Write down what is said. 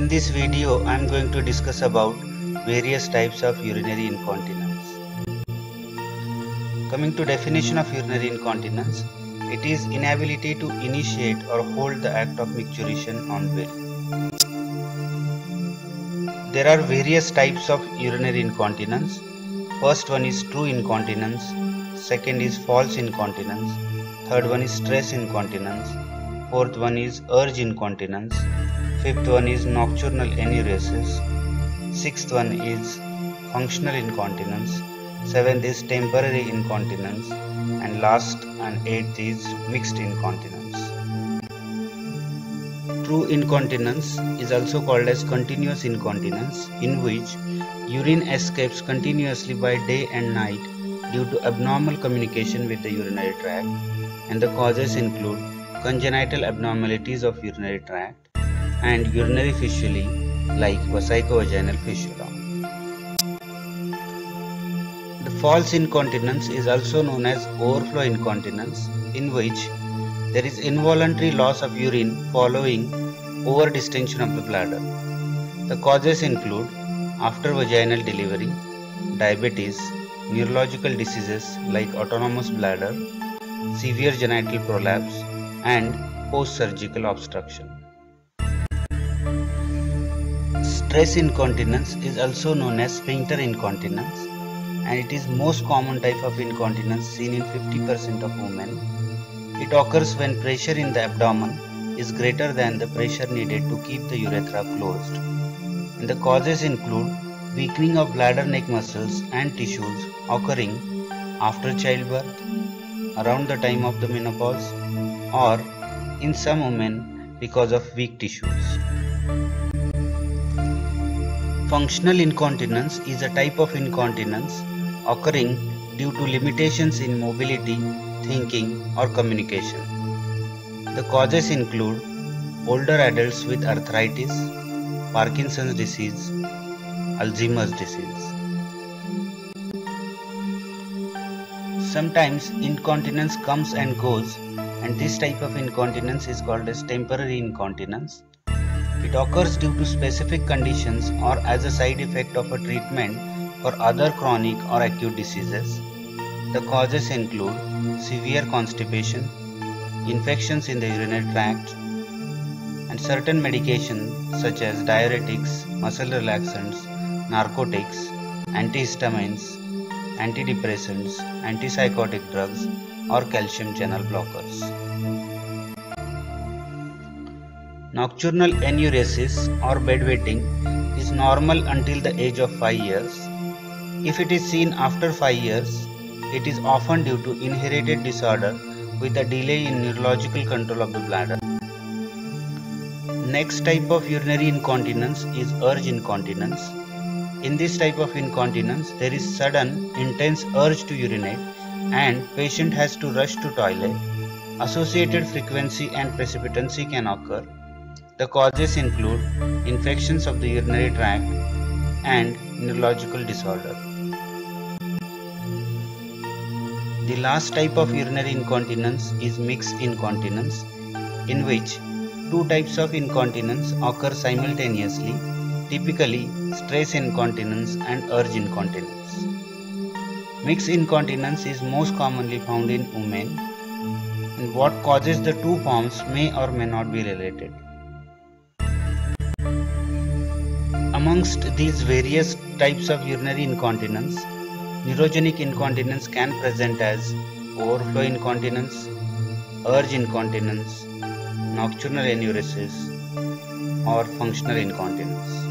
In this video, I am going to discuss about various types of urinary incontinence. Coming to definition of urinary incontinence, it is inability to initiate or hold the act of micturition on will. There are various types of urinary incontinence. First one is true incontinence, second is false incontinence, third one is stress incontinence, fourth one is urge incontinence, fifth one is nocturnal enuresis, sixth one is functional incontinence, seventh is temporary incontinence, and last and eighth is mixed incontinence. True incontinence is also called as continuous incontinence, in which urine escapes continuously by day and night due to abnormal communication with the urinary tract, and the causes include congenital abnormalities of urinary tract and urinary fistulae like vesicovaginal fistula. The false incontinence is also known as overflow incontinence, in which there is involuntary loss of urine following over distension of the bladder. The causes include after vaginal delivery, diabetes, neurological diseases like autonomous bladder, severe genital prolapse, and post surgical obstruction. Stress incontinence is also known as sphincter incontinence and it is most common type of incontinence seen in 50% of women. It occurs when pressure in the abdomen is greater than the pressure needed to keep the urethra closed. And the causes include weakening of bladder neck muscles and tissues occurring after childbirth, around the time of the menopause, or in some women because of weak tissues. Functional incontinence is a type of incontinence occurring due to limitations in mobility, thinking, or communication. The causes include older adults with arthritis, Parkinson's disease, Alzheimer's disease. Sometimes incontinence comes and goes, and this type of incontinence is called as temporary incontinence. It occurs due to specific conditions or as a side effect of a treatment for other chronic or acute diseases. The causes include severe constipation, infections in the urinary tract, and certain medications such as diuretics, muscle relaxants, narcotics, antihistamines, antidepressants, antipsychotic drugs, or calcium channel blockers. Nocturnal enuresis or bedwetting is normal until the age of 5 years. If it is seen after 5 years, it is often due to inherited disorder with a delay in neurological control of the bladder. Next type of urinary incontinence is urge incontinence. In this type of incontinence, there is sudden, intense urge to urinate and patient has to rush to toilet. Associated frequency and precipitancy can occur. The causes include infections of the urinary tract and neurological disorder. The last type of urinary incontinence is mixed incontinence, in which two types of incontinence occur simultaneously, typically stress incontinence and urge incontinence. Mixed incontinence is most commonly found in women, and what causes the two forms may or may not be related. Amongst these various types of urinary incontinence, neurogenic incontinence can present as overflow incontinence, urge incontinence, nocturnal enuresis, or functional incontinence.